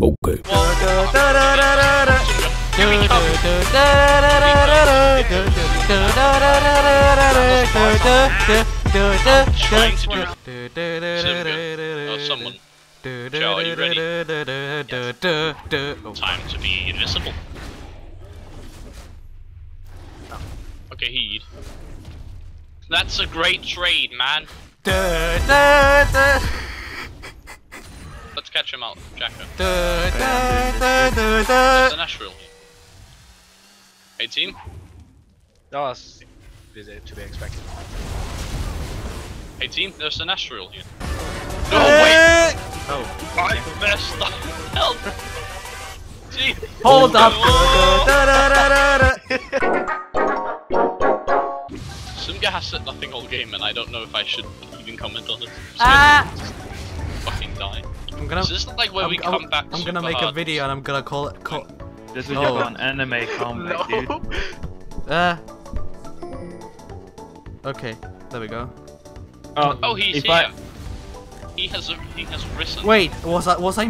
Okay. Trying to do Oh, someone. Joe, are you ready? Oh. Time to be invisible. Okay, heed. That's a great trade, man. Let's catch him out, Jacko. There's an Asheville here. 18? That was to be expected. 18? There's an Asheville here. No, wait! Oh, I messed up! Help! Gee! Hold up. Some guy has said nothing all game, and I don't know if I should even comment on it. I'm Ah! I'm gonna. Is this like where I'm, we I'm- back I'm gonna super make a video and I'm gonna call it. Call, This is Oh. just an anime comeback, dude. uh. Okay, there we go. Oh, Oh, he's if here. I- He has a, he has risen. Wait, was I was I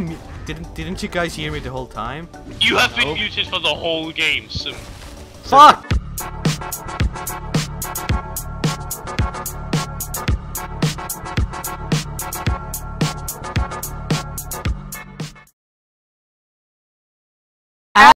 didn't didn't you guys hear me the whole time? You have been No. muted for the whole game, Sim. Fuck!